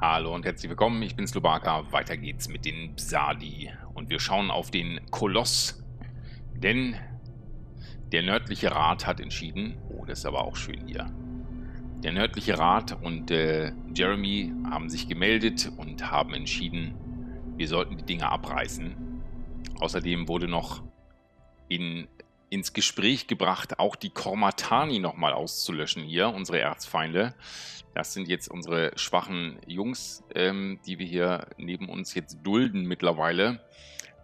Hallo und herzlich willkommen, ich bin Slobaka. Weiter geht's mit den Psadi. Und wir schauen auf den Koloss. Denn der nördliche Rat hat entschieden, oh, das ist aber auch schön hier. Der nördliche Rat und äh, Jeremy haben sich gemeldet und haben entschieden, wir sollten die Dinge abreißen. Außerdem wurde noch in, ins Gespräch gebracht, auch die Kormatani nochmal auszulöschen hier, unsere Erzfeinde. Das sind jetzt unsere schwachen Jungs, ähm, die wir hier neben uns jetzt dulden mittlerweile.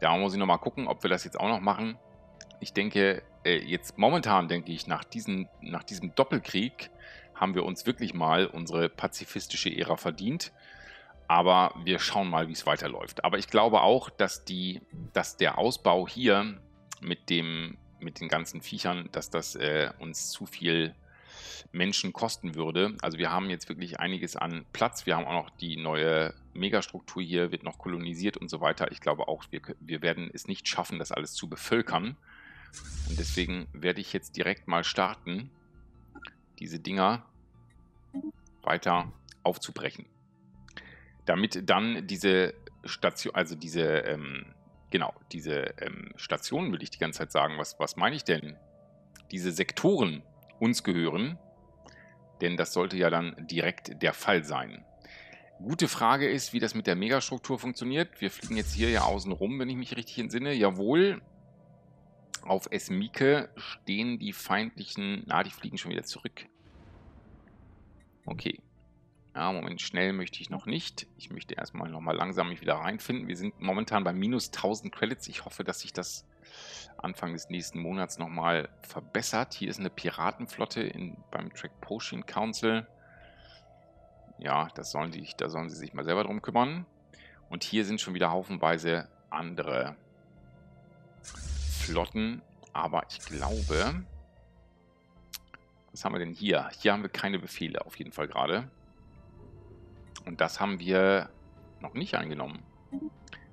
Da muss ich nochmal gucken, ob wir das jetzt auch noch machen. Ich denke, äh, jetzt momentan denke ich, nach, diesen, nach diesem Doppelkrieg haben wir uns wirklich mal unsere pazifistische Ära verdient. Aber wir schauen mal, wie es weiterläuft. Aber ich glaube auch, dass, die, dass der Ausbau hier mit, dem, mit den ganzen Viechern, dass das äh, uns zu viel Menschen kosten würde. Also wir haben jetzt wirklich einiges an Platz. Wir haben auch noch die neue Megastruktur hier, wird noch kolonisiert und so weiter. Ich glaube auch, wir, wir werden es nicht schaffen, das alles zu bevölkern. Und deswegen werde ich jetzt direkt mal starten, diese Dinger weiter aufzubrechen. Damit dann diese Station, also diese, ähm, genau, diese ähm, Stationen will ich die ganze Zeit sagen. Was, was meine ich denn? Diese Sektoren uns gehören, denn das sollte ja dann direkt der Fall sein. Gute Frage ist, wie das mit der Megastruktur funktioniert. Wir fliegen jetzt hier ja außen rum, wenn ich mich richtig entsinne. Jawohl, auf Esmike stehen die feindlichen... Na, die fliegen schon wieder zurück. Okay. Ja, Moment, schnell möchte ich noch nicht. Ich möchte erstmal nochmal langsam mich wieder reinfinden. Wir sind momentan bei minus 1000 Credits. Ich hoffe, dass sich das Anfang des nächsten Monats nochmal verbessert. Hier ist eine Piratenflotte in, beim Track Potion Council. Ja, das sollen die, da sollen sie sich mal selber drum kümmern. Und hier sind schon wieder haufenweise andere Flotten. Aber ich glaube... Was haben wir denn hier? Hier haben wir keine Befehle auf jeden Fall gerade. Und das haben wir noch nicht eingenommen.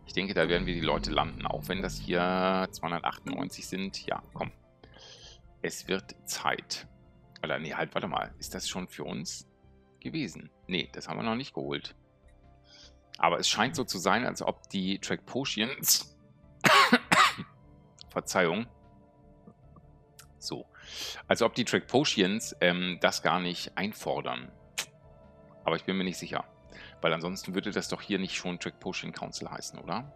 Ich denke, da werden wir die Leute landen, auch wenn das hier 298 sind. Ja, komm. Es wird Zeit. Oder nee, halt, warte mal. Ist das schon für uns gewesen? Nee, das haben wir noch nicht geholt. Aber es scheint so zu sein, als ob die Track Potions... Verzeihung. So. Als ob die Track Potions ähm, das gar nicht einfordern. Aber ich bin mir nicht sicher. Weil ansonsten würde das doch hier nicht schon Track Potion Council heißen, oder?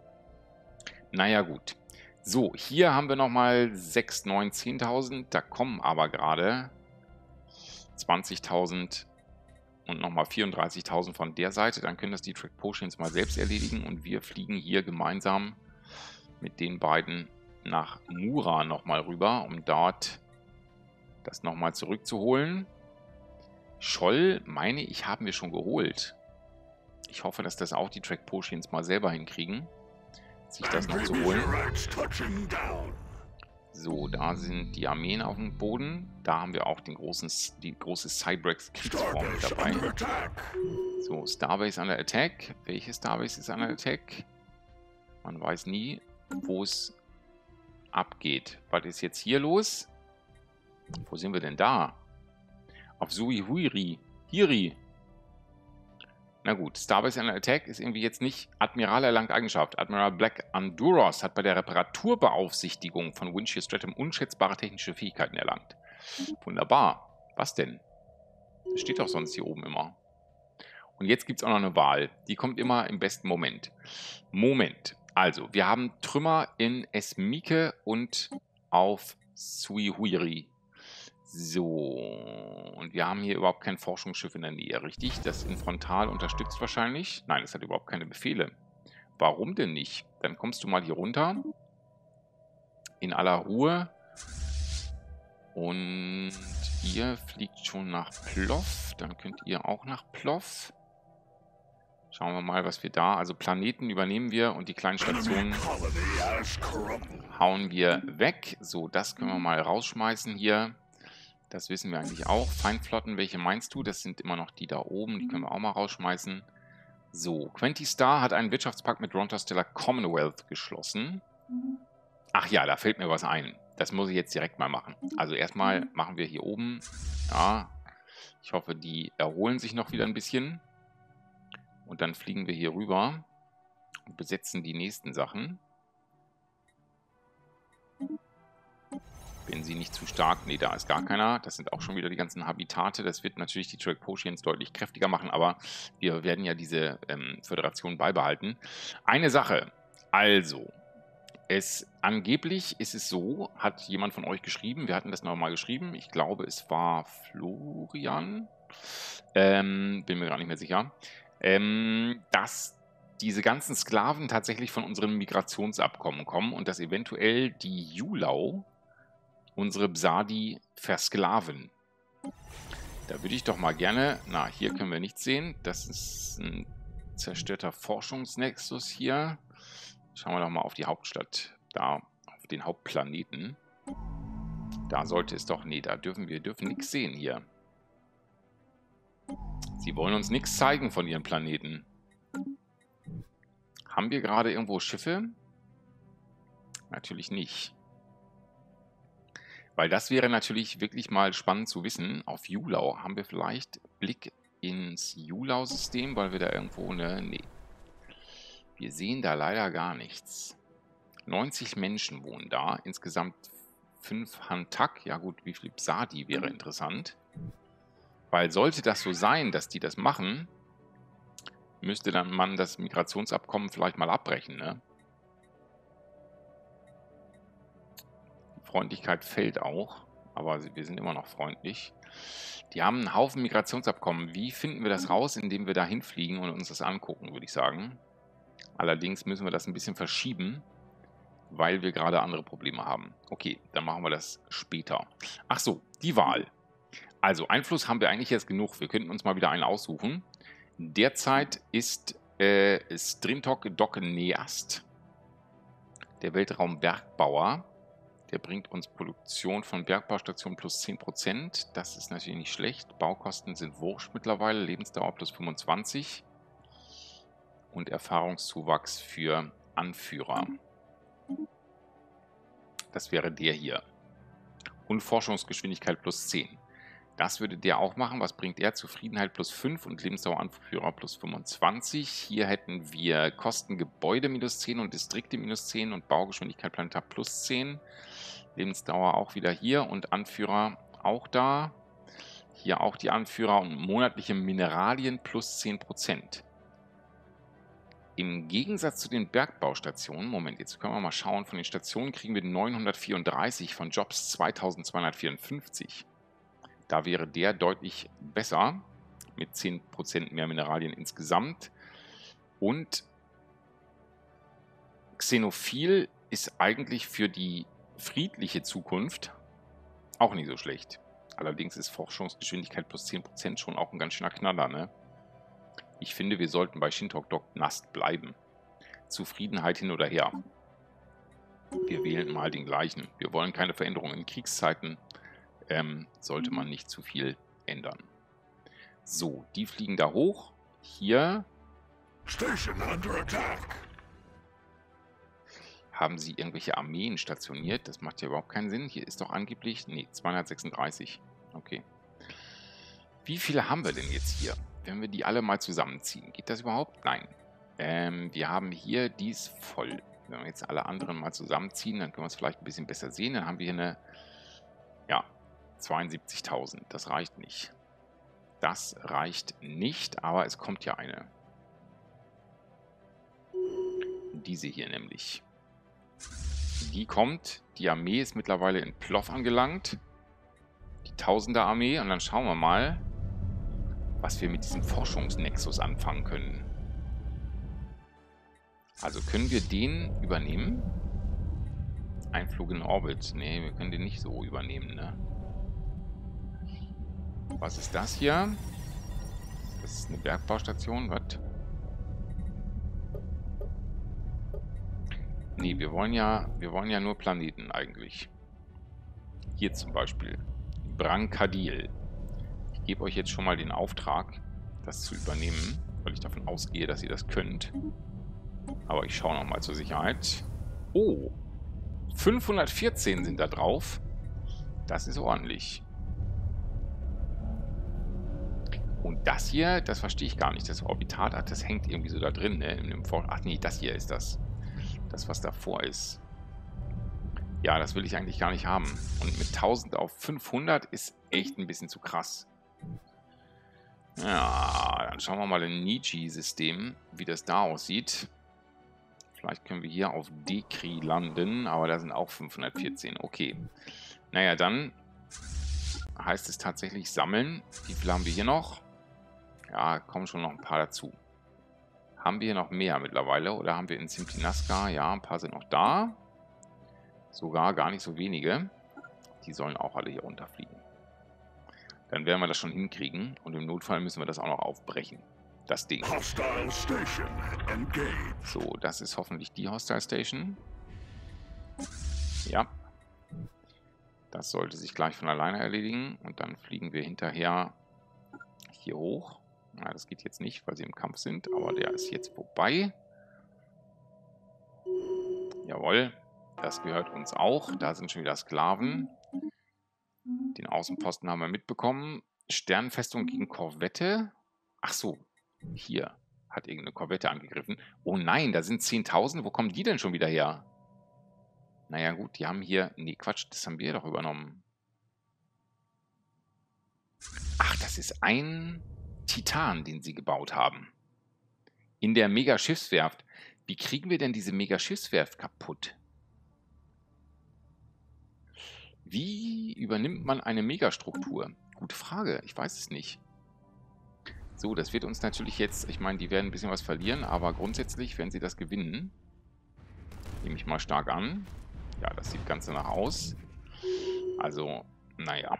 Naja, gut. So, hier haben wir nochmal 6, 9, 10.000. Da kommen aber gerade 20.000 und nochmal 34.000 von der Seite. Dann können das die Track Potions mal selbst erledigen. Und wir fliegen hier gemeinsam mit den beiden nach Mura nochmal rüber, um dort das nochmal zurückzuholen. Scholl, meine ich, haben wir schon geholt. Ich hoffe, dass das auch die Track Potions mal selber hinkriegen, sich das noch zu holen. So, da sind die Armeen auf dem Boden. Da haben wir auch den großen, die große Cybrex Kriegsform mit dabei. So, Starbase under Attack. Welche Starbase ist under Attack? Man weiß nie, wo es abgeht. Was ist jetzt hier los? Wo sind wir denn da? Auf Sui Huiri. Hiri. Na gut, Starbase Under Attack ist irgendwie jetzt nicht Admiral erlangt Eigenschaft. Admiral Black Anduros hat bei der Reparaturbeaufsichtigung von Windshield Stratum unschätzbare technische Fähigkeiten erlangt. Wunderbar. Was denn? Das steht doch sonst hier oben immer. Und jetzt gibt es auch noch eine Wahl. Die kommt immer im besten Moment. Moment. Also, wir haben Trümmer in Esmike und auf Suihuiri. So, und wir haben hier überhaupt kein Forschungsschiff in der Nähe, richtig? Das in Frontal unterstützt wahrscheinlich. Nein, es hat überhaupt keine Befehle. Warum denn nicht? Dann kommst du mal hier runter. In aller Ruhe. Und ihr fliegt schon nach Ploff. Dann könnt ihr auch nach Ploff. Schauen wir mal, was wir da... Also Planeten übernehmen wir und die kleinen Stationen hauen wir weg. So, das können wir mal rausschmeißen hier. Das wissen wir eigentlich auch. Feindflotten, welche meinst du? Das sind immer noch die da oben. Die können wir auch mal rausschmeißen. So, Quenty Star hat einen Wirtschaftspakt mit Ronta Stellar Commonwealth geschlossen. Ach ja, da fällt mir was ein. Das muss ich jetzt direkt mal machen. Also erstmal machen wir hier oben. Ja, ich hoffe, die erholen sich noch wieder ein bisschen. Und dann fliegen wir hier rüber und besetzen die nächsten Sachen. Wenn sie nicht zu stark... Ne, da ist gar keiner. Das sind auch schon wieder die ganzen Habitate. Das wird natürlich die Track Potions deutlich kräftiger machen, aber wir werden ja diese ähm, Föderation beibehalten. Eine Sache. Also, es angeblich ist es so, hat jemand von euch geschrieben, wir hatten das nochmal geschrieben, ich glaube es war Florian, ähm, bin mir gar nicht mehr sicher, ähm, dass diese ganzen Sklaven tatsächlich von unserem Migrationsabkommen kommen und dass eventuell die Julau unsere Bsadi versklaven. Da würde ich doch mal gerne, na, hier können wir nichts sehen, das ist ein zerstörter Forschungsnexus hier. Schauen wir doch mal auf die Hauptstadt. Da, auf den Hauptplaneten. Da sollte es doch... Nee, da dürfen wir dürfen nichts sehen hier. Sie wollen uns nichts zeigen von ihren Planeten. Haben wir gerade irgendwo Schiffe? Natürlich nicht. Weil das wäre natürlich wirklich mal spannend zu wissen. Auf Julau haben wir vielleicht Blick ins Julau-System, weil wir da irgendwo eine... Nee, wir sehen da leider gar nichts. 90 Menschen wohnen da. Insgesamt 5 Hantak. Ja gut, wie viel Psadi wäre interessant. Weil sollte das so sein, dass die das machen, müsste dann man das Migrationsabkommen vielleicht mal abbrechen, ne? Freundlichkeit fällt auch, aber wir sind immer noch freundlich. Die haben einen Haufen Migrationsabkommen. Wie finden wir das raus, indem wir da hinfliegen und uns das angucken, würde ich sagen. Allerdings müssen wir das ein bisschen verschieben, weil wir gerade andere Probleme haben. Okay, dann machen wir das später. Ach so, die Wahl. Also Einfluss haben wir eigentlich jetzt genug. Wir könnten uns mal wieder einen aussuchen. Derzeit ist äh, Strimtok Doc Neast, der Weltraumbergbauer. Der bringt uns Produktion von Bergbaustationen plus 10%. Das ist natürlich nicht schlecht. Baukosten sind wurscht mittlerweile. Lebensdauer plus 25 und Erfahrungszuwachs für Anführer. Das wäre der hier. Und Forschungsgeschwindigkeit plus 10. Das würde der auch machen. Was bringt er? Zufriedenheit plus 5 und Lebensdauer Anführer plus 25. Hier hätten wir Kosten Gebäude minus 10 und Distrikte minus 10 und Baugeschwindigkeit Planetar plus 10. Lebensdauer auch wieder hier und Anführer auch da. Hier auch die Anführer und monatliche Mineralien plus 10%. Im Gegensatz zu den Bergbaustationen, Moment, jetzt können wir mal schauen, von den Stationen kriegen wir 934, von Jobs 2254. Da wäre der deutlich besser, mit 10% mehr Mineralien insgesamt. Und Xenophil ist eigentlich für die friedliche Zukunft auch nicht so schlecht. Allerdings ist Forschungsgeschwindigkeit plus 10% schon auch ein ganz schöner Knaller, ne? Ich finde, wir sollten bei Shintok Dok Nast bleiben. Zufriedenheit hin oder her. Wir wählen mal den gleichen. Wir wollen keine Veränderungen in Kriegszeiten. Ähm, sollte man nicht zu viel ändern. So, die fliegen da hoch. Hier Station under attack. Haben sie irgendwelche Armeen stationiert? Das macht ja überhaupt keinen Sinn. Hier ist doch angeblich... Nee, 236. Okay. Wie viele haben wir denn jetzt hier? wenn wir die alle mal zusammenziehen, geht das überhaupt? Nein. Ähm, wir haben hier dies voll. Wenn wir jetzt alle anderen mal zusammenziehen, dann können wir es vielleicht ein bisschen besser sehen. Dann haben wir hier eine, ja, 72.000. Das reicht nicht. Das reicht nicht, aber es kommt ja eine. Diese hier nämlich. Die kommt. Die Armee ist mittlerweile in Ploff angelangt. Die Tausender-Armee. Und dann schauen wir mal, was wir mit diesem Forschungsnexus anfangen können. Also können wir den übernehmen? Einflug in Orbit. Ne, wir können den nicht so übernehmen, ne? Was ist das hier? Das ist eine Bergbaustation, was? Ne, wir wollen ja, wir wollen ja nur Planeten eigentlich. Hier zum Beispiel. Brancadil gebe euch jetzt schon mal den Auftrag, das zu übernehmen, weil ich davon ausgehe, dass ihr das könnt. Aber ich schaue nochmal zur Sicherheit. Oh, 514 sind da drauf. Das ist ordentlich. Und das hier, das verstehe ich gar nicht. Das Orbitat, ach, das hängt irgendwie so da drin, ne? In dem ach nee, das hier ist das. Das, was davor ist. Ja, das will ich eigentlich gar nicht haben. Und mit 1000 auf 500 ist echt ein bisschen zu krass. Ja, dann schauen wir mal in Nietzsche-System, wie das da aussieht. Vielleicht können wir hier auf Dekri landen, aber da sind auch 514. Okay. Naja, dann heißt es tatsächlich sammeln. Wie viel haben wir hier noch? Ja, kommen schon noch ein paar dazu. Haben wir hier noch mehr mittlerweile? Oder haben wir in Simplinaska? Ja, ein paar sind noch da. Sogar gar nicht so wenige. Die sollen auch alle hier runterfliegen. Dann werden wir das schon hinkriegen. Und im Notfall müssen wir das auch noch aufbrechen. Das Ding. So, das ist hoffentlich die Hostile Station. Ja. Das sollte sich gleich von alleine erledigen. Und dann fliegen wir hinterher hier hoch. Na, das geht jetzt nicht, weil sie im Kampf sind. Aber der ist jetzt vorbei. Jawohl. Das gehört uns auch. Da sind schon wieder Sklaven. Den Außenposten haben wir mitbekommen. Sternenfestung gegen Korvette. Ach so, hier hat irgendeine Korvette angegriffen. Oh nein, da sind 10.000. Wo kommen die denn schon wieder her? Naja gut, die haben hier... Nee, Quatsch, das haben wir doch übernommen. Ach, das ist ein Titan, den sie gebaut haben. In der Megaschiffswerft. Wie kriegen wir denn diese Megaschiffswerft kaputt? Wie übernimmt man eine Megastruktur? Gute Frage, ich weiß es nicht. So, das wird uns natürlich jetzt, ich meine, die werden ein bisschen was verlieren, aber grundsätzlich werden sie das gewinnen. Nehme ich mal stark an. Ja, das sieht ganz danach aus. Also, naja.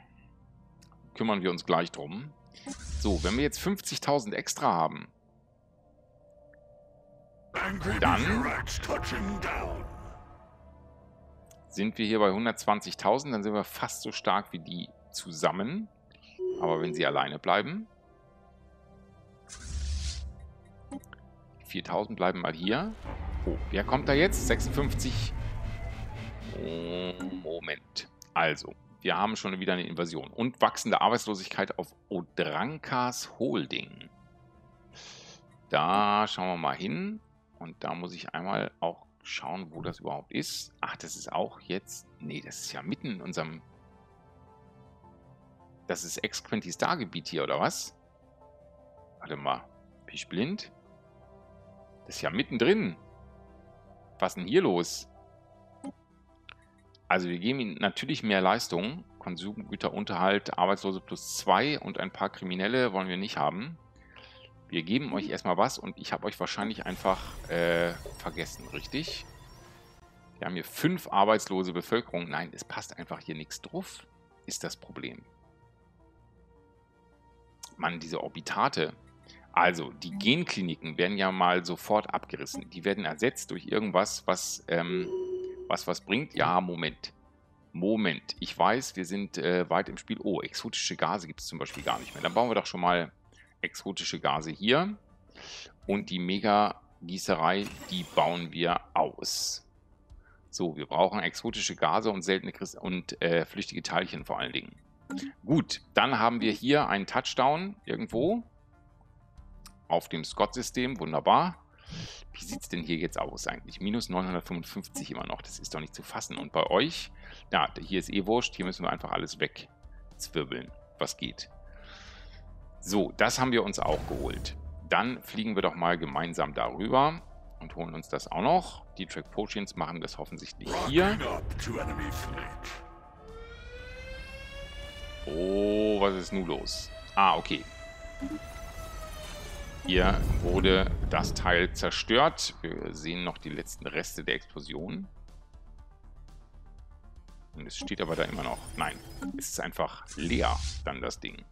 Kümmern wir uns gleich drum. So, wenn wir jetzt 50.000 extra haben, dann sind wir hier bei 120.000, dann sind wir fast so stark wie die zusammen. Aber wenn sie alleine bleiben... 4.000 bleiben mal hier. Oh, wer kommt da jetzt? 56. Moment. Also, wir haben schon wieder eine Invasion. Und wachsende Arbeitslosigkeit auf Odrankas Holding. Da schauen wir mal hin. Und da muss ich einmal auch schauen, wo das überhaupt ist. Ach, das ist auch jetzt... Nee, das ist ja mitten in unserem... Das ist Ex-Quenty Star-Gebiet hier, oder was? Warte mal. Bin ich blind? Das ist ja mittendrin. Was ist denn hier los? Also wir geben ihnen natürlich mehr Leistung. Konsumgüter, Unterhalt, Arbeitslose plus zwei und ein paar Kriminelle wollen wir nicht haben. Wir geben euch erstmal was und ich habe euch wahrscheinlich einfach äh, vergessen, richtig? Wir haben hier fünf arbeitslose Bevölkerung. Nein, es passt einfach hier nichts drauf, ist das Problem. Mann, diese Orbitate. Also, die Genkliniken werden ja mal sofort abgerissen. Die werden ersetzt durch irgendwas, was, ähm, was was bringt. Ja, Moment. Moment. Ich weiß, wir sind äh, weit im Spiel. Oh, exotische Gase gibt es zum Beispiel gar nicht mehr. Dann bauen wir doch schon mal exotische Gase hier. Und die Mega-Gießerei, die bauen wir aus. So, wir brauchen exotische Gase und seltene Christ und äh, flüchtige Teilchen vor allen Dingen. Gut, dann haben wir hier einen Touchdown irgendwo auf dem Scott-System. Wunderbar. Wie sieht es denn hier jetzt aus eigentlich? Minus 955 immer noch. Das ist doch nicht zu fassen. Und bei euch, ja, hier ist eh wurscht. Hier müssen wir einfach alles wegzwirbeln, was geht. So, das haben wir uns auch geholt. Dann fliegen wir doch mal gemeinsam darüber und holen uns das auch noch. Die Track Potions machen das offensichtlich hier. Oh, was ist nun los? Ah, okay. Hier wurde das Teil zerstört. Wir sehen noch die letzten Reste der Explosion. Und es steht aber da immer noch. Nein, es ist einfach leer, dann das Ding.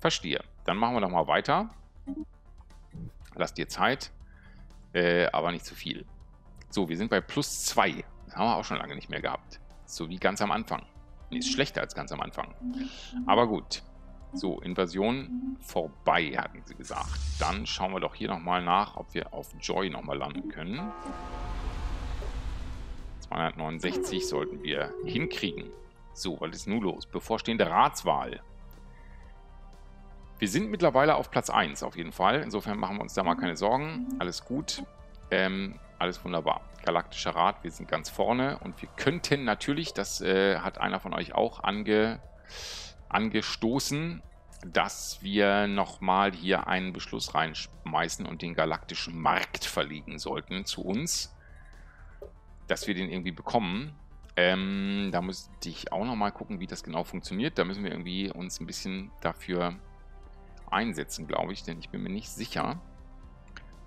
Verstehe. Dann machen wir doch mal weiter. Lass dir Zeit. Äh, aber nicht zu viel. So, wir sind bei plus 2. Das haben wir auch schon lange nicht mehr gehabt. So wie ganz am Anfang. Nee, ist schlechter als ganz am Anfang. Aber gut. So, Invasion vorbei, hatten sie gesagt. Dann schauen wir doch hier nochmal nach, ob wir auf Joy nochmal landen können. 269 sollten wir hinkriegen. So, was ist nun los? Bevorstehende Ratswahl. Wir sind mittlerweile auf Platz 1 auf jeden Fall. Insofern machen wir uns da mal keine Sorgen. Alles gut. Ähm, alles wunderbar. Galaktischer Rat, wir sind ganz vorne und wir könnten natürlich, das äh, hat einer von euch auch ange, angestoßen, dass wir nochmal hier einen Beschluss reinschmeißen und den galaktischen Markt verlegen sollten zu uns. Dass wir den irgendwie bekommen. Ähm, da müsste ich auch nochmal gucken, wie das genau funktioniert. Da müssen wir irgendwie uns ein bisschen dafür einsetzen, glaube ich. Denn ich bin mir nicht sicher,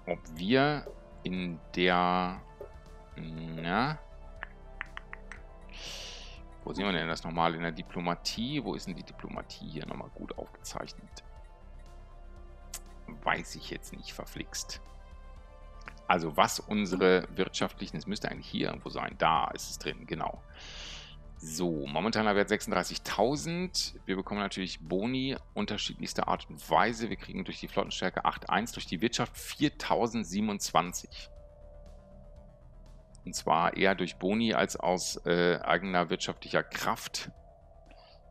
ob wir in der... Na, wo sehen wir denn das nochmal? In der Diplomatie. Wo ist denn die Diplomatie hier nochmal gut aufgezeichnet? Weiß ich jetzt nicht, verflixt. Also was unsere wirtschaftlichen, es müsste eigentlich hier irgendwo sein. Da ist es drin, genau. So, momentaner Wert 36.000. Wir bekommen natürlich Boni unterschiedlichster Art und Weise. Wir kriegen durch die Flottenstärke 8.1, durch die Wirtschaft 4.027. Und zwar eher durch Boni als aus äh, eigener wirtschaftlicher Kraft.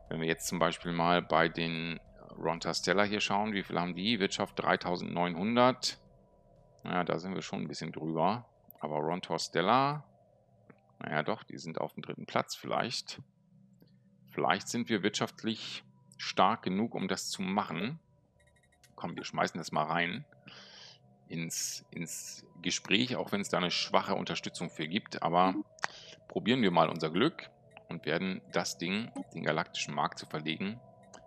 Wenn wir jetzt zum Beispiel mal bei den Ronta Stella hier schauen, wie viel haben die? Wirtschaft 3900. Naja, da sind wir schon ein bisschen drüber. Aber Rontor Stella, naja doch, die sind auf dem dritten Platz vielleicht. Vielleicht sind wir wirtschaftlich stark genug, um das zu machen. Komm, wir schmeißen das mal rein ins, ins Gespräch, auch wenn es da eine schwache Unterstützung für gibt. Aber probieren wir mal unser Glück und werden das Ding, den galaktischen Markt zu verlegen.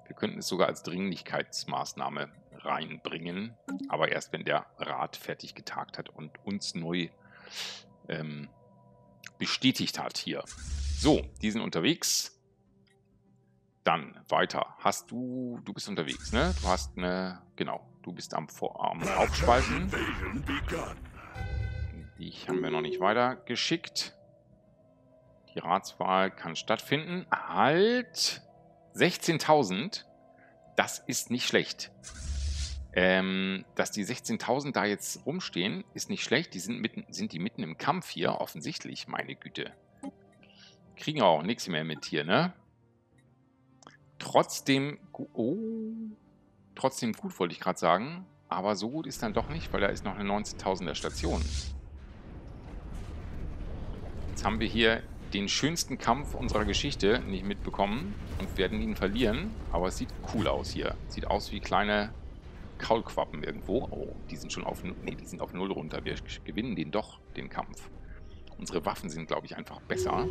Wir könnten es sogar als Dringlichkeitsmaßnahme reinbringen, aber erst wenn der Rat fertig getagt hat und uns neu ähm, bestätigt hat hier. So, die sind unterwegs. Dann weiter. Hast du, du bist unterwegs, ne? Du hast eine, genau, Du bist am, am Aufspalten. Die haben wir noch nicht weiter geschickt. Die Ratswahl kann stattfinden. Halt! 16.000. Das ist nicht schlecht. Ähm, dass die 16.000 da jetzt rumstehen, ist nicht schlecht. Die sind, mitten, sind die mitten im Kampf hier, offensichtlich, meine Güte. Kriegen auch nichts mehr mit hier, ne? Trotzdem... Oh, trotzdem gut, wollte ich gerade sagen. Aber so gut ist dann doch nicht, weil da ist noch eine 19.000er Station. Jetzt haben wir hier den schönsten Kampf unserer Geschichte nicht mitbekommen und werden ihn verlieren. Aber es sieht cool aus hier. Sieht aus wie kleine Kaulquappen irgendwo. Oh, die sind schon auf, nee, die sind auf Null runter. Wir gewinnen den doch, den Kampf. Unsere Waffen sind, glaube ich, einfach besser.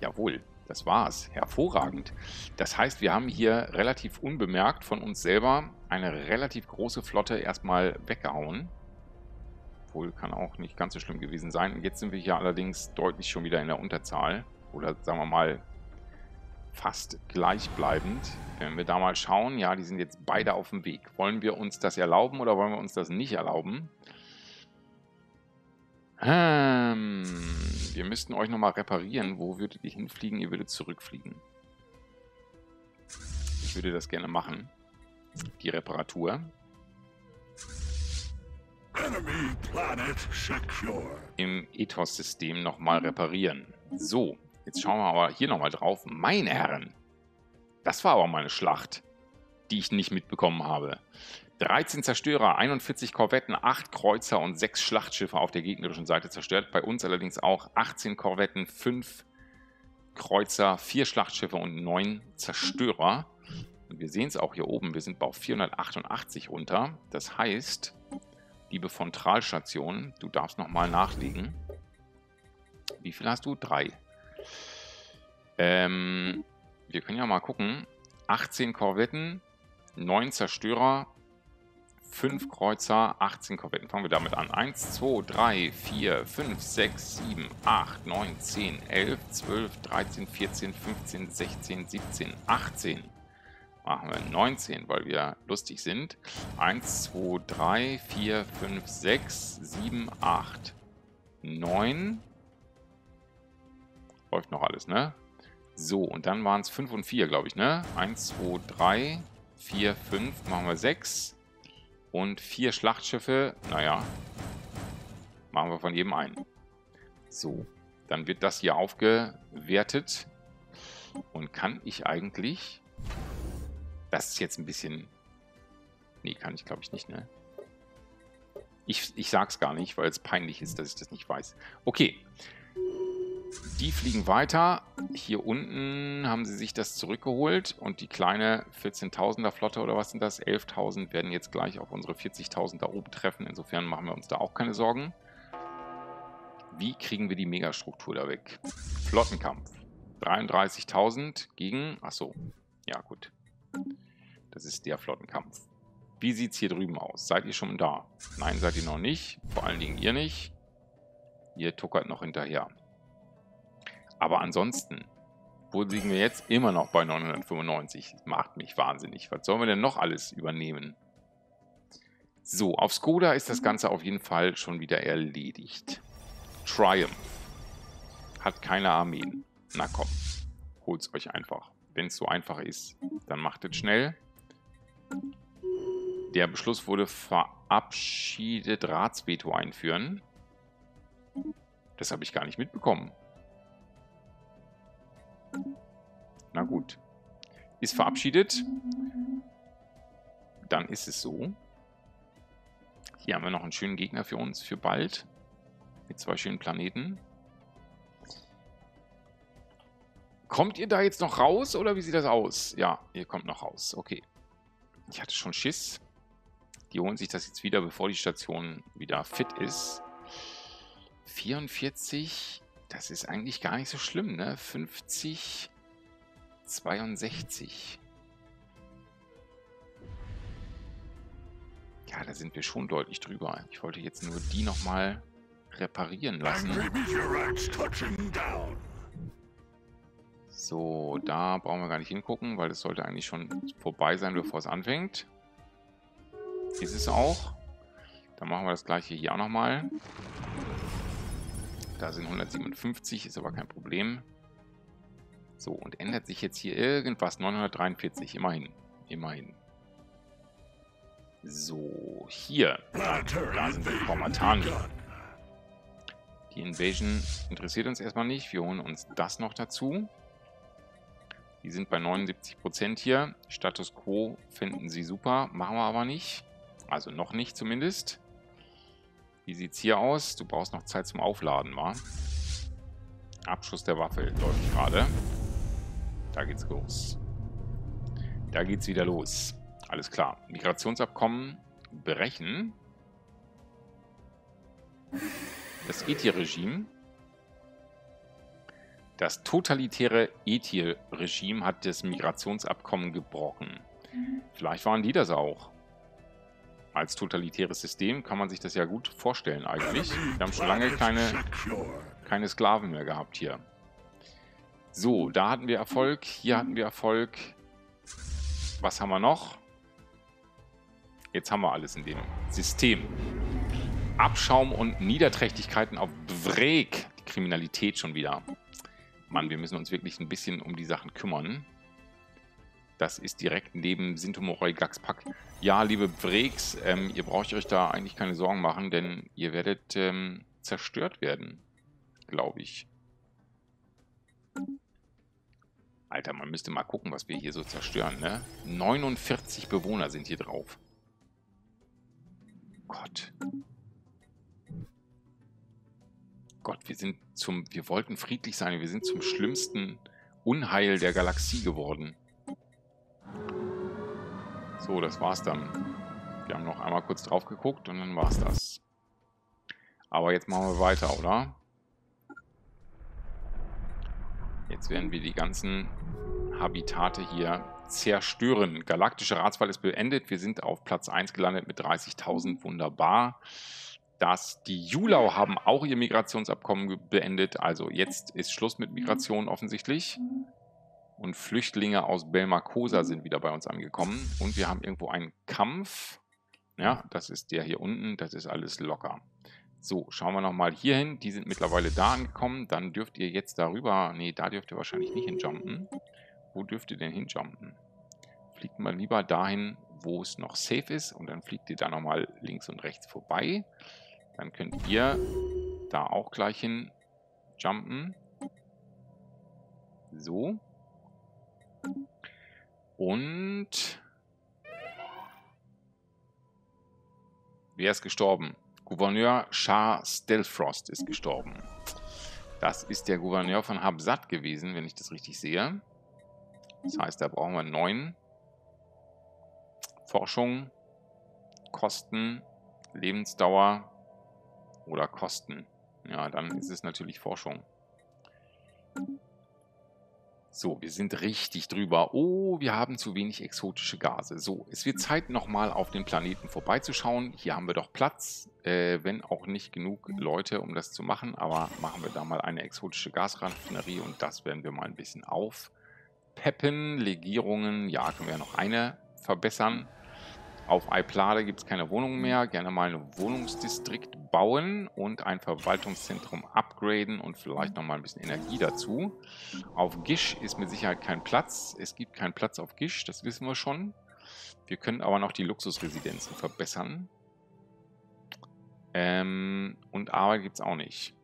Jawohl. Das war's. Hervorragend. Das heißt, wir haben hier relativ unbemerkt von uns selber eine relativ große Flotte erstmal weggehauen. Obwohl, kann auch nicht ganz so schlimm gewesen sein. Und jetzt sind wir hier allerdings deutlich schon wieder in der Unterzahl. Oder sagen wir mal fast gleichbleibend. Wenn wir da mal schauen, ja, die sind jetzt beide auf dem Weg. Wollen wir uns das erlauben oder wollen wir uns das nicht erlauben? Ähm, wir müssten euch nochmal reparieren. Wo würdet ihr hinfliegen? Ihr würdet zurückfliegen. Ich würde das gerne machen. Die Reparatur. Im Ethos-System nochmal reparieren. So, jetzt schauen wir aber hier nochmal drauf. Meine Herren, das war aber mal eine Schlacht, die ich nicht mitbekommen habe. 13 Zerstörer, 41 Korvetten, 8 Kreuzer und 6 Schlachtschiffe auf der gegnerischen Seite zerstört. Bei uns allerdings auch 18 Korvetten, 5 Kreuzer, 4 Schlachtschiffe und 9 Zerstörer. Und wir sehen es auch hier oben, wir sind bei 488 runter. Das heißt, liebe Frontalstation, du darfst nochmal nachlegen. Wie viel hast du? Drei. Ähm, wir können ja mal gucken. 18 Korvetten, 9 Zerstörer, 5 Kreuzer, 18 Korvetten. Fangen wir damit an. 1, 2, 3, 4, 5, 6, 7, 8, 9, 10, 11, 12, 13, 14, 15, 16, 17, 18. Machen wir 19, weil wir lustig sind. 1, 2, 3, 4, 5, 6, 7, 8, 9. Läuft noch alles, ne? So, und dann waren es 5 und 4, glaube ich, ne? 1, 2, 3, 4, 5. Machen wir 6. Und vier Schlachtschiffe, naja, machen wir von jedem einen. So, dann wird das hier aufgewertet. Und kann ich eigentlich... Das ist jetzt ein bisschen Nee, kann ich glaube ich nicht, ne? Ich, ich sag's gar nicht, weil es peinlich ist, dass ich das nicht weiß. Okay. Die fliegen weiter. Hier unten haben sie sich das zurückgeholt und die kleine 14.000er Flotte oder was sind das? 11.000 werden jetzt gleich auf unsere 40.000 da oben treffen. Insofern machen wir uns da auch keine Sorgen. Wie kriegen wir die Megastruktur da weg? Flottenkampf. 33.000 gegen... Achso. Ja, gut. Das ist der Flottenkampf. Wie sieht es hier drüben aus? Seid ihr schon da? Nein, seid ihr noch nicht. Vor allen Dingen ihr nicht. Ihr tuckert noch hinterher. Aber ansonsten, wo liegen wir jetzt? Immer noch bei 995. Das macht mich wahnsinnig. Was sollen wir denn noch alles übernehmen? So, auf Skoda ist das Ganze auf jeden Fall schon wieder erledigt. Triumph. Hat keine Armeen. Na komm, holt's euch einfach. Wenn es so einfach ist, dann macht es schnell. Der Beschluss wurde verabschiedet, Ratsveto einführen. Das habe ich gar nicht mitbekommen. Na gut. Ist verabschiedet. Dann ist es so. Hier haben wir noch einen schönen Gegner für uns für bald. Mit zwei schönen Planeten. Kommt ihr da jetzt noch raus oder wie sieht das aus? Ja, ihr kommt noch raus. Okay. Ich hatte schon Schiss. Die holen sich das jetzt wieder, bevor die Station wieder fit ist. 44, das ist eigentlich gar nicht so schlimm, ne? 50, 62. Ja, da sind wir schon deutlich drüber. Ich wollte jetzt nur die nochmal reparieren lassen. So, da brauchen wir gar nicht hingucken, weil das sollte eigentlich schon vorbei sein, bevor es anfängt. Ist es auch. Dann machen wir das gleiche hier auch nochmal. Da sind 157, ist aber kein Problem. So, und ändert sich jetzt hier irgendwas? 943, immerhin. Immerhin. So, hier. Da, sind wir Formatani. Die Invasion interessiert uns erstmal nicht. Wir holen uns das noch dazu. Die sind bei 79% hier. Status Quo finden sie super, machen wir aber nicht. Also noch nicht zumindest. Wie sieht's hier aus? Du brauchst noch Zeit zum Aufladen, wa? Abschuss der Waffe läuft gerade. Da geht's los. Da geht's wieder los. Alles klar. Migrationsabkommen brechen. Das Ethir-Regime. Das totalitäre Ethir-Regime hat das Migrationsabkommen gebrochen. Vielleicht waren die das auch als totalitäres System kann man sich das ja gut vorstellen eigentlich. Wir haben schon lange keine, keine Sklaven mehr gehabt hier. So, da hatten wir Erfolg, hier hatten wir Erfolg. Was haben wir noch? Jetzt haben wir alles in dem System. Abschaum und Niederträchtigkeiten auf Breg. Die Kriminalität schon wieder. Mann, wir müssen uns wirklich ein bisschen um die Sachen kümmern. Das ist direkt neben Sintomoroi Gaxpack. Ja, liebe Breaks, ähm, ihr braucht euch da eigentlich keine Sorgen machen, denn ihr werdet ähm, zerstört werden, glaube ich. Alter, man müsste mal gucken, was wir hier so zerstören, ne? 49 Bewohner sind hier drauf. Gott. Gott, wir sind zum, wir wollten friedlich sein, wir sind zum schlimmsten Unheil der Galaxie geworden. So, das war's dann. Wir haben noch einmal kurz drauf geguckt und dann war's das. Aber jetzt machen wir weiter, oder? Jetzt werden wir die ganzen Habitate hier zerstören. Galaktische Ratswahl ist beendet. Wir sind auf Platz 1 gelandet mit 30.000. Wunderbar. Das, die Julau haben auch ihr Migrationsabkommen beendet. Also jetzt ist Schluss mit Migration offensichtlich. Und Flüchtlinge aus Belmacosa sind wieder bei uns angekommen. Und wir haben irgendwo einen Kampf. Ja, das ist der hier unten. Das ist alles locker. So, schauen wir nochmal hier hin. Die sind mittlerweile da angekommen. Dann dürft ihr jetzt darüber... Nee, da dürft ihr wahrscheinlich nicht hinjumpen. Wo dürft ihr denn hinjumpen? Fliegt mal lieber dahin, wo es noch safe ist. Und dann fliegt ihr da nochmal links und rechts vorbei. Dann könnt ihr da auch gleich hin jumpen. So. Und wer ist gestorben? Gouverneur Shah Stelfrost ist gestorben. Das ist der Gouverneur von Habsat gewesen, wenn ich das richtig sehe. Das heißt, da brauchen wir neun. Forschung, Kosten, Lebensdauer oder Kosten. Ja, dann ist es natürlich Forschung. So, wir sind richtig drüber. Oh, wir haben zu wenig exotische Gase. So, es wird Zeit, nochmal auf den Planeten vorbeizuschauen. Hier haben wir doch Platz, äh, wenn auch nicht genug Leute, um das zu machen. Aber machen wir da mal eine exotische Gasraffinerie und das werden wir mal ein bisschen aufpeppen. Legierungen, ja, können wir noch eine verbessern. Auf Eiplade gibt es keine Wohnungen mehr. Gerne mal ein Wohnungsdistrikt bauen und ein Verwaltungszentrum upgraden und vielleicht nochmal ein bisschen Energie dazu. Auf Gisch ist mit Sicherheit kein Platz. Es gibt keinen Platz auf Gisch, das wissen wir schon. Wir können aber noch die Luxusresidenzen verbessern. Ähm, und Arbeit gibt es auch nicht.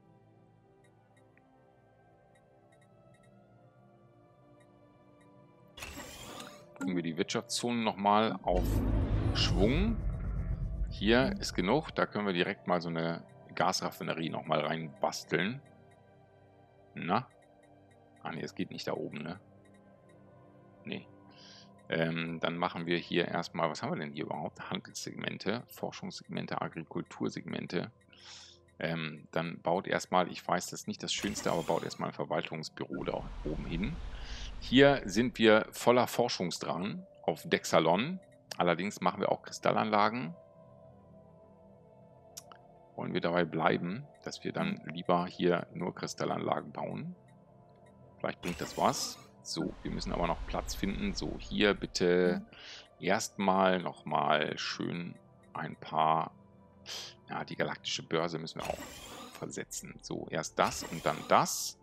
Bringen wir die Wirtschaftszonen nochmal auf Schwung. Hier ist genug. Da können wir direkt mal so eine Gasraffinerie nochmal rein basteln. Na? Ah ne, es geht nicht da oben, ne? Nee. Ähm, dann machen wir hier erstmal, was haben wir denn hier überhaupt? Handelssegmente, Forschungssegmente, Agrikultursegmente. Ähm, dann baut erstmal, ich weiß das ist nicht das Schönste, aber baut erstmal ein Verwaltungsbüro da oben hin. Hier sind wir voller Forschungsdrang auf Dexalon. Allerdings machen wir auch Kristallanlagen. Wollen wir dabei bleiben, dass wir dann lieber hier nur Kristallanlagen bauen. Vielleicht bringt das was. So, wir müssen aber noch Platz finden. So, hier bitte erstmal nochmal schön ein paar... Ja, die galaktische Börse müssen wir auch versetzen. So, erst das und dann das.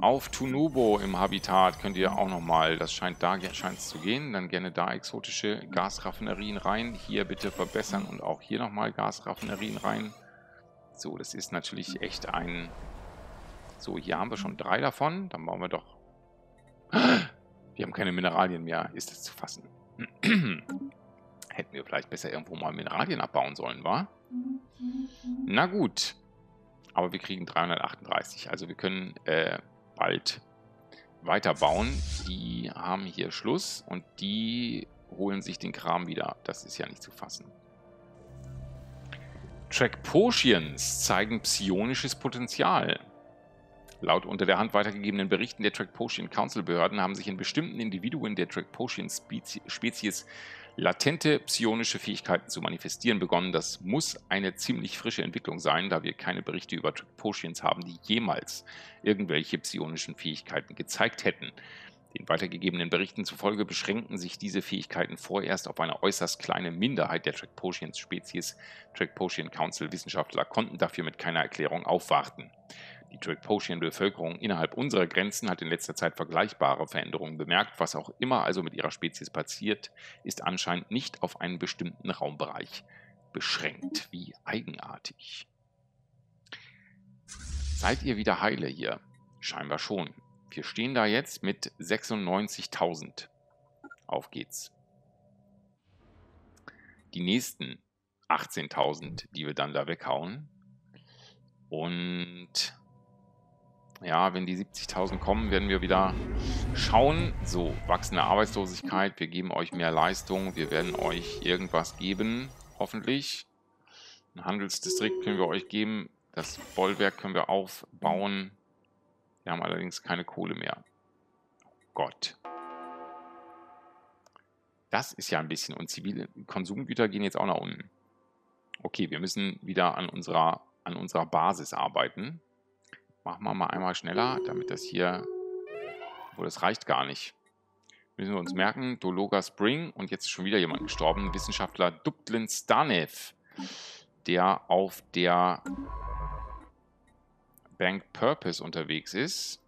Auf Tunubo im Habitat könnt ihr auch nochmal, das scheint da scheint zu gehen, dann gerne da exotische Gasraffinerien rein. Hier bitte verbessern und auch hier nochmal Gasraffinerien rein. So, das ist natürlich echt ein... So, hier haben wir schon drei davon. Dann bauen wir doch... Wir haben keine Mineralien mehr. Ist das zu fassen? Hätten wir vielleicht besser irgendwo mal Mineralien abbauen sollen, wa? Na gut. Aber wir kriegen 338. Also wir können... Äh, bald weiterbauen. Die haben hier Schluss und die holen sich den Kram wieder. Das ist ja nicht zu fassen. Track Potions zeigen psionisches Potenzial. Laut unter der Hand weitergegebenen Berichten der Track Potion Council Behörden haben sich in bestimmten Individuen der Track Potion Spezies latente psionische Fähigkeiten zu manifestieren begonnen. Das muss eine ziemlich frische Entwicklung sein, da wir keine Berichte über Potions haben, die jemals irgendwelche psionischen Fähigkeiten gezeigt hätten. Den weitergegebenen Berichten zufolge beschränken sich diese Fähigkeiten vorerst auf eine äußerst kleine Minderheit der Track Potions Spezies. Track Potion Council Wissenschaftler konnten dafür mit keiner Erklärung aufwarten. Die Trade-Potion-Bevölkerung innerhalb unserer Grenzen hat in letzter Zeit vergleichbare Veränderungen bemerkt. Was auch immer also mit ihrer Spezies passiert, ist anscheinend nicht auf einen bestimmten Raumbereich beschränkt. Wie eigenartig. Seid ihr wieder heile hier? Scheinbar schon. Wir stehen da jetzt mit 96.000. Auf geht's. Die nächsten 18.000, die wir dann da weghauen. Und ja, wenn die 70.000 kommen, werden wir wieder schauen. So, wachsende Arbeitslosigkeit, wir geben euch mehr Leistung, wir werden euch irgendwas geben, hoffentlich. Ein Handelsdistrikt können wir euch geben, das Bollwerk können wir aufbauen. Wir haben allerdings keine Kohle mehr. Gott. Das ist ja ein bisschen. Und zivile Konsumgüter gehen jetzt auch nach unten. Okay, wir müssen wieder an unserer, an unserer Basis arbeiten. Machen wir mal einmal schneller, damit das hier... Obwohl, das reicht gar nicht. Müssen wir uns merken, Dologa Spring und jetzt ist schon wieder jemand gestorben. Wissenschaftler Dublin Stanev, der auf der Bank Purpose unterwegs ist,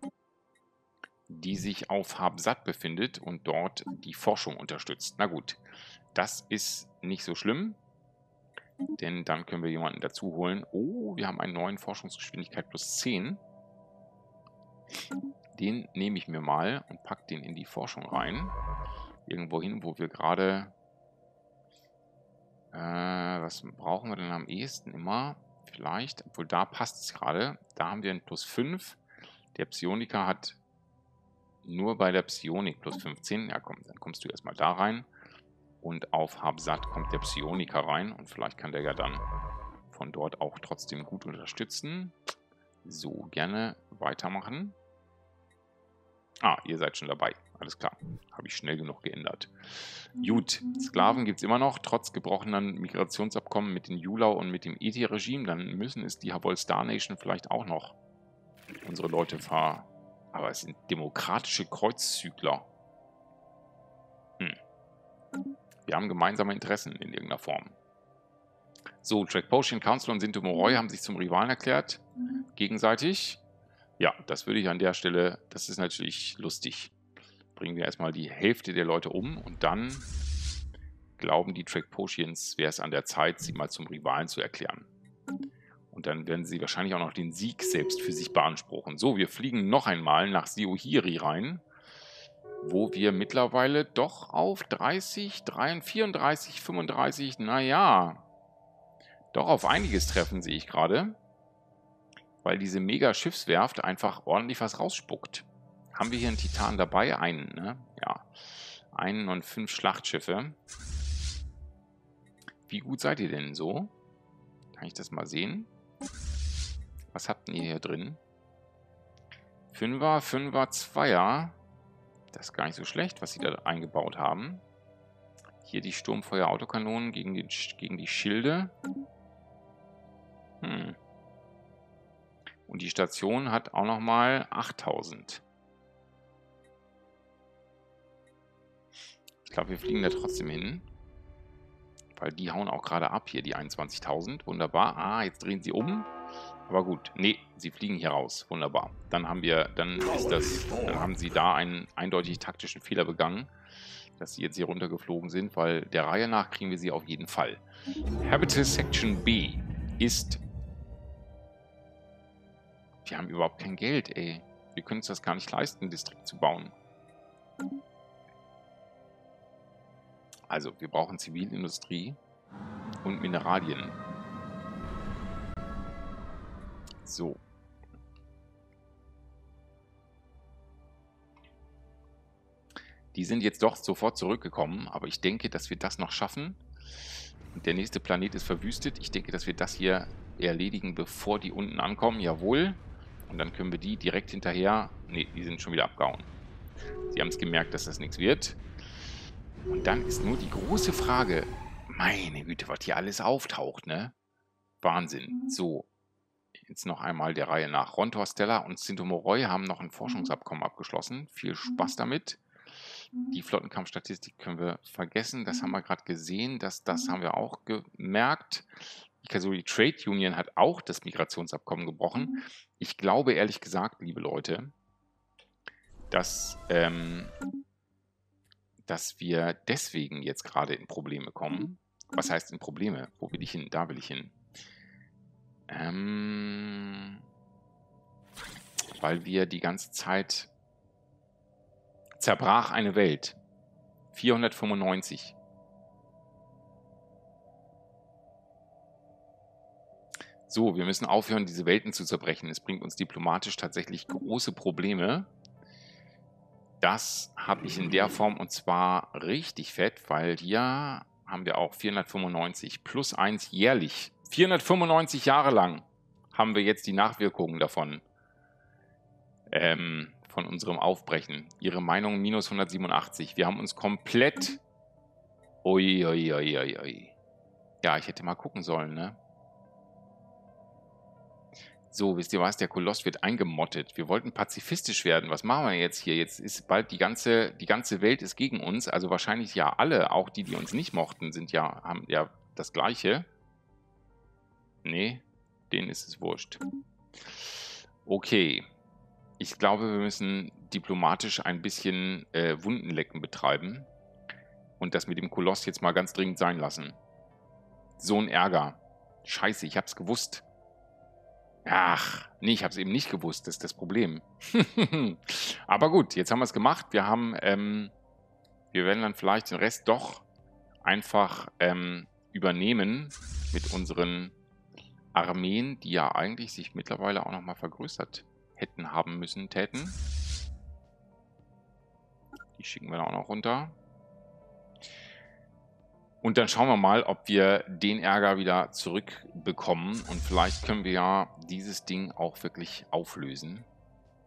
die sich auf Habsat befindet und dort die Forschung unterstützt. Na gut, das ist nicht so schlimm. Denn dann können wir jemanden dazu holen. Oh, wir haben einen neuen Forschungsgeschwindigkeit plus 10. Den nehme ich mir mal und packe den in die Forschung rein. Irgendwo hin, wo wir gerade Äh, was brauchen wir denn am ehesten immer? Vielleicht, obwohl da passt es gerade. Da haben wir ein plus 5. Der Psioniker hat nur bei der Psionik plus 15. Ja, komm, dann kommst du erstmal da rein. Und auf Habsat kommt der Psioniker rein. Und vielleicht kann der ja dann von dort auch trotzdem gut unterstützen. So, gerne weitermachen. Ah, ihr seid schon dabei. Alles klar. Habe ich schnell genug geändert. Gut, Sklaven gibt es immer noch, trotz gebrochenen Migrationsabkommen mit den Julau und mit dem ET-Regime. Dann müssen es die Habol Star Nation vielleicht auch noch unsere Leute ver... Aber es sind demokratische Kreuzzügler. Hm. Wir haben gemeinsame Interessen in irgendeiner Form. So, Track Potion, Council und Sinto Moroi haben sich zum Rivalen erklärt. Gegenseitig. Ja, das würde ich an der Stelle, das ist natürlich lustig. Bringen wir erstmal die Hälfte der Leute um und dann glauben die Track Potions, wäre es an der Zeit, sie mal zum Rivalen zu erklären. Und dann werden sie wahrscheinlich auch noch den Sieg selbst für sich beanspruchen. So, wir fliegen noch einmal nach Siohiri rein, wo wir mittlerweile doch auf 30, 33, 34, 35, naja, doch auf einiges treffen, sehe ich gerade. Weil diese Mega-Schiffswerft einfach ordentlich was rausspuckt. Haben wir hier einen Titan dabei? Einen, ne? Ja. Einen und fünf Schlachtschiffe. Wie gut seid ihr denn so? Kann ich das mal sehen? Was habt ihr hier drin? Fünfer, Fünfer, Zweier. Das ist gar nicht so schlecht, was sie da eingebaut haben. Hier die Sturmfeuer-Autokanonen gegen, gegen die Schilde. Hm. Und die Station hat auch nochmal 8000. Ich glaube, wir fliegen da trotzdem hin. Weil die hauen auch gerade ab hier, die 21.000. Wunderbar. Ah, jetzt drehen sie um. Aber gut. Nee, sie fliegen hier raus. Wunderbar. Dann haben wir, dann ist das, dann haben sie da einen eindeutig taktischen Fehler begangen, dass sie jetzt hier runtergeflogen sind, weil der Reihe nach kriegen wir sie auf jeden Fall. Habitat Section B ist wir haben überhaupt kein Geld, ey. Wir können uns das gar nicht leisten, Distrikt zu bauen. Also, wir brauchen Zivilindustrie und Mineralien. So. Die sind jetzt doch sofort zurückgekommen, aber ich denke, dass wir das noch schaffen. Und der nächste Planet ist verwüstet. Ich denke, dass wir das hier erledigen, bevor die unten ankommen. Jawohl. Und dann können wir die direkt hinterher... Ne, die sind schon wieder abgehauen. Sie haben es gemerkt, dass das nichts wird. Und dann ist nur die große Frage... Meine Güte, was hier alles auftaucht, ne? Wahnsinn. So, jetzt noch einmal der Reihe nach. Rontor Stella und Sintomoroy haben noch ein Forschungsabkommen abgeschlossen. Viel Spaß damit. Die Flottenkampfstatistik können wir vergessen. Das haben wir gerade gesehen. Das, das haben wir auch gemerkt. Die Kasuri Trade Union hat auch das Migrationsabkommen gebrochen. Ich glaube ehrlich gesagt, liebe Leute, dass, ähm, dass wir deswegen jetzt gerade in Probleme kommen. Mhm. Was heißt in Probleme? Wo will ich hin? Da will ich hin. Ähm, weil wir die ganze Zeit zerbrach eine Welt. 495. So, wir müssen aufhören, diese Welten zu zerbrechen. Es bringt uns diplomatisch tatsächlich große Probleme. Das habe ich in der Form und zwar richtig fett, weil hier haben wir auch 495 plus 1 jährlich. 495 Jahre lang haben wir jetzt die Nachwirkungen davon. Ähm, von unserem Aufbrechen. Ihre Meinung minus 187. Wir haben uns komplett... Ui, ui, ui, ui, ui. Ja, ich hätte mal gucken sollen, ne? So, wisst ihr was? Der Koloss wird eingemottet. Wir wollten pazifistisch werden. Was machen wir jetzt hier? Jetzt ist bald die ganze, die ganze Welt ist gegen uns. Also wahrscheinlich ja alle, auch die, die uns nicht mochten, sind ja, haben ja das Gleiche. Nee, denen ist es wurscht. Okay. Ich glaube, wir müssen diplomatisch ein bisschen äh, Wundenlecken betreiben. Und das mit dem Koloss jetzt mal ganz dringend sein lassen. So ein Ärger. Scheiße, ich hab's gewusst. Ach, nee, ich habe es eben nicht gewusst, das ist das Problem. Aber gut, jetzt haben wir es gemacht. Wir haben, ähm, wir werden dann vielleicht den Rest doch einfach ähm, übernehmen mit unseren Armeen, die ja eigentlich sich mittlerweile auch nochmal vergrößert hätten haben müssen, täten. Die schicken wir da auch noch runter. Und dann schauen wir mal, ob wir den Ärger wieder zurückbekommen. Und vielleicht können wir ja dieses Ding auch wirklich auflösen.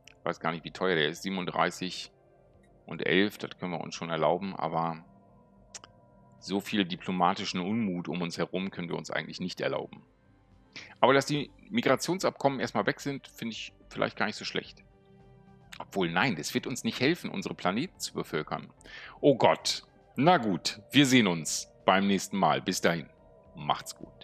Ich weiß gar nicht, wie teuer der ist. 37 und 11, das können wir uns schon erlauben. Aber so viel diplomatischen Unmut um uns herum können wir uns eigentlich nicht erlauben. Aber dass die Migrationsabkommen erstmal weg sind, finde ich vielleicht gar nicht so schlecht. Obwohl, nein, das wird uns nicht helfen, unsere Planeten zu bevölkern. Oh Gott. Na gut, wir sehen uns beim nächsten Mal. Bis dahin, macht's gut.